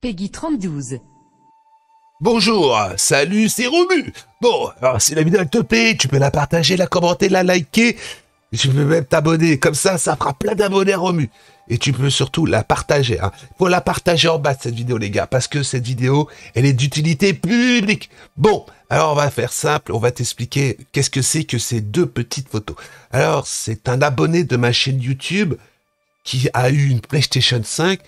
Peggy 32. Bonjour, salut, c'est Romu. Bon, alors si la vidéo elle te plaît, tu peux la partager, la commenter, la liker. Tu peux même t'abonner, comme ça, ça fera plein d'abonnés Romu. Et tu peux surtout la partager. Hein. Faut la partager en bas de cette vidéo, les gars, parce que cette vidéo, elle est d'utilité publique. Bon, alors on va faire simple, on va t'expliquer qu'est-ce que c'est que ces deux petites photos. Alors, c'est un abonné de ma chaîne YouTube a eu une PlayStation 5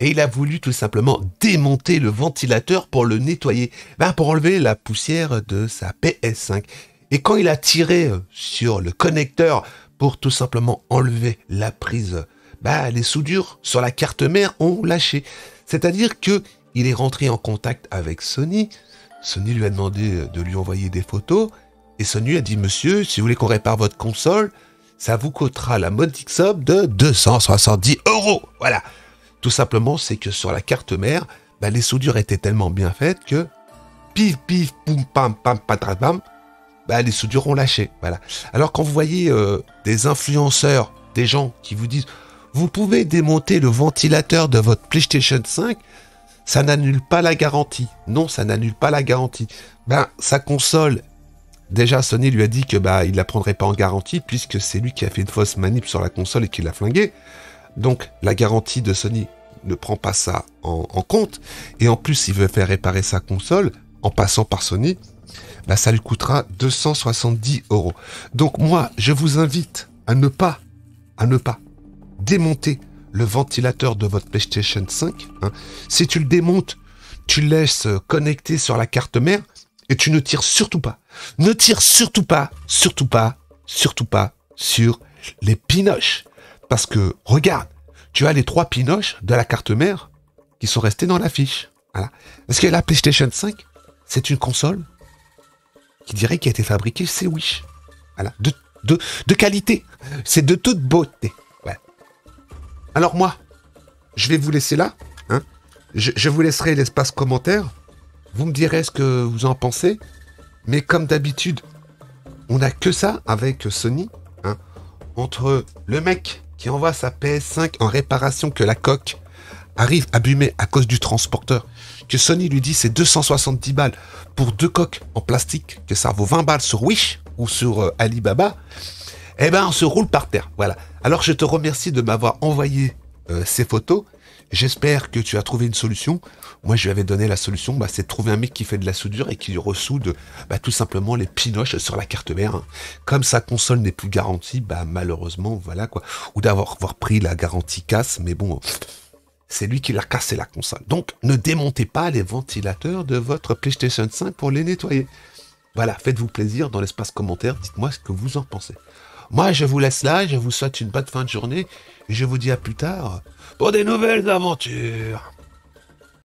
et il a voulu tout simplement démonter le ventilateur pour le nettoyer, ben pour enlever la poussière de sa PS5. Et quand il a tiré sur le connecteur pour tout simplement enlever la prise, ben les soudures sur la carte mère ont lâché. C'est-à-dire que il est rentré en contact avec Sony. Sony lui a demandé de lui envoyer des photos et Sony a dit Monsieur, si vous voulez qu'on répare votre console, ça vous coûtera la modique somme de 270 euros. Voilà. Tout simplement, c'est que sur la carte mère, bah, les soudures étaient tellement bien faites que pif, pif, poum, pam, pam, patram, bah, les soudures ont lâché. Voilà. Alors quand vous voyez euh, des influenceurs, des gens qui vous disent vous pouvez démonter le ventilateur de votre PlayStation 5, ça n'annule pas la garantie. Non, ça n'annule pas la garantie. Ben, sa console Déjà, Sony lui a dit que bah il la prendrait pas en garantie puisque c'est lui qui a fait une fausse manip sur la console et qui l'a flingué. Donc la garantie de Sony ne prend pas ça en, compte. Et en plus, s'il veut faire réparer sa console en passant par Sony, bah ça lui coûtera 270 euros. Donc moi, je vous invite à ne pas, à ne pas démonter le ventilateur de votre PlayStation 5. Hein. Si tu le démontes, tu le laisses connecter sur la carte mère tu ne tires surtout pas ne tire surtout pas, surtout pas, surtout pas sur les pinoches. Parce que, regarde, tu as les trois pinoches de la carte mère qui sont restés dans la fiche. Voilà. Parce que la PlayStation 5, c'est une console qui dirait qu'elle a été fabriquée? Chez Wish. Voilà. De, qualité. C'est de toute beauté. Alors moi, je vais vous laisser là. Hein. Je vous laisserai l'espace commentaire. Vous me direz ce que vous en pensez. Mais comme d'habitude, on n'a que ça avec Sony. Hein. Entre le mec qui envoie sa PS5 en réparation que la coque arrive abîmée à cause du transporteur, que Sony lui dit c'est 270 balles pour deux coques en plastique, que ça vaut 20 balles sur Wish ou sur euh, Alibaba, eh ben on se roule par terre. Voilà. Alors je te remercie de m'avoir envoyé euh, ces photos J'espère que tu as trouvé une solution. Moi, je lui avais donné la solution, bah, c'est de trouver un mec qui fait de la soudure et qui ressoude bah, tout simplement les pinoches sur la carte mère. Hein. Comme sa console n'est plus garantie, bah, malheureusement, voilà quoi. Ou d'avoir pris la garantie casse, mais bon, c'est lui qui l'a cassé la console. Donc, ne démontez pas les ventilateurs de votre PlayStation 5 pour les nettoyer. Voilà, faites-vous plaisir dans l'espace commentaire, dites-moi ce que vous en pensez. Moi, je vous laisse là, je vous souhaite une bonne fin de journée, et je vous dis à plus tard pour des nouvelles aventures.